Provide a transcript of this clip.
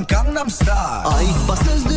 Gangnam Style. Ay bas sözlü